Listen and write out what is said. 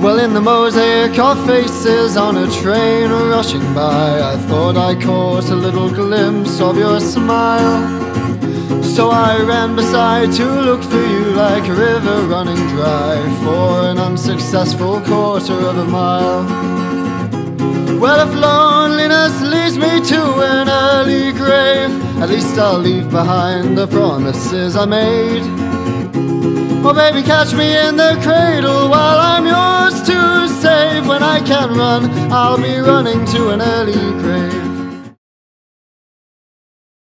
Well, in the mosaic of faces on a train rushing by, I thought I caught a little glimpse of your smile. So I ran beside to look for you like a river running dry for an unsuccessful quarter of a mile. Well, if loneliness leads me to an early grave, at least I'll leave behind the promises I made. Oh, baby, catch me in the cradle while I'm yours can run, I'll be running to an early grave.